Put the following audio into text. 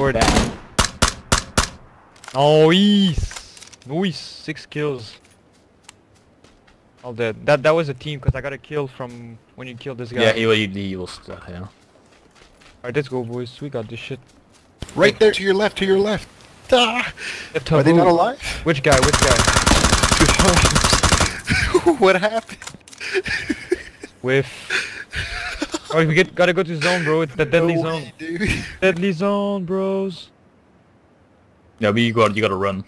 for that. Nice! Nice! Six kills. All dead. That that was a team because I got a kill from when you killed this guy. Yeah, he, he, he was stuck, yeah. Alright, let's go boys. We got this shit. Right there to your left, to your left. Ah! Left Are they not alive? Which guy? Which guy? what happened? With. Oh, we get gotta go to zone, bro. It's the deadly No zone. way, dude. Deadly zone, bros. Yeah, but you got you gotta run.